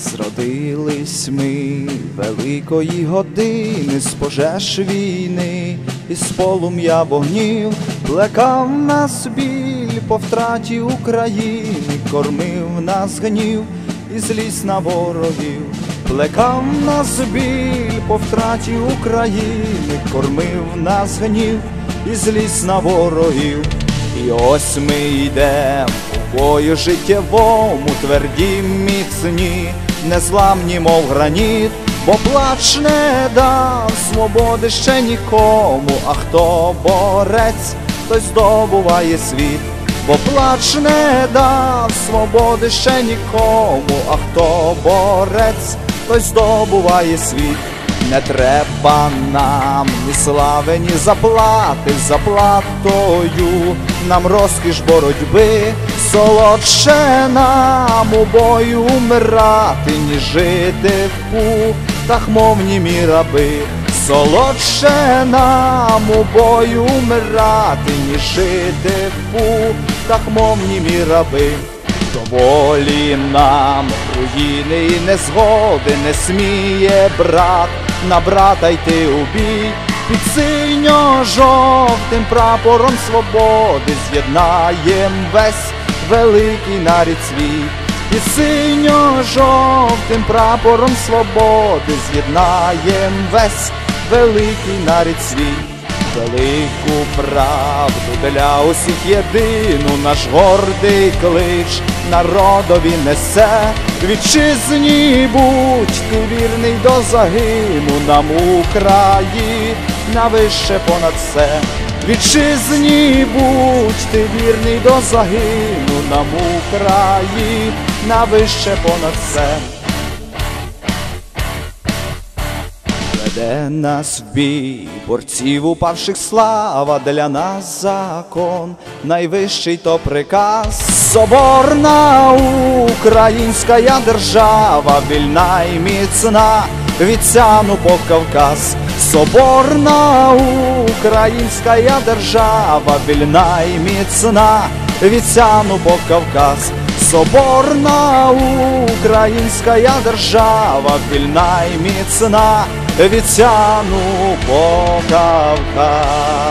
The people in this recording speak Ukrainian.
Спустились ми великої години з пожеж війни, і з полум'я вогнів. Плекав нас біль по втраті України, кормив нас гнів і злість на ворогів, плекав нас біль по втраті України, кормив нас гнів і злість на ворогів. І ось ми йдем у бою життєвому, тверді міцні, незламні, мов граніт, бо плач не дав свободи ще нікому, а хто борець, той здобуває світ, бо плач не дав свободи ще нікому, а хто борець, той здобуває світ. Не треба нам ні слави, ні заплати. Заплатою, нам розкіш боротьби, солодше нам у бою умирати, ніж жити в путах, мов німі раби, солодше нам у бою умирати, ніж жити в путах, мов німі раби. Доволі нам руїни і незгоди не сміє брат на брата йти у бій, під синьо-жовтим прапором свободи з'єднаєм весь великий нарід свій, під синьо-жовтим прапором свободи з'єднаєм весь великий нарід свій. Велику правду для усіх єдину наш гордий клич народові несе, вітчизні будь ти вірний до загину нам Україна вище понад все. Вітчизні будь ти вірний до загину нам Україна вище понад все. Веде нас в бій, борців упавших слава, для нас закон, найвищий то приказ, соборна українська держава, вільна і міцна, від Сяну по Кавказ, соборна українська держава, вільна і міцна, від Сяну по Кавказ. Соборна українська держава, вільна і міцна, від Сяну по Кавказ.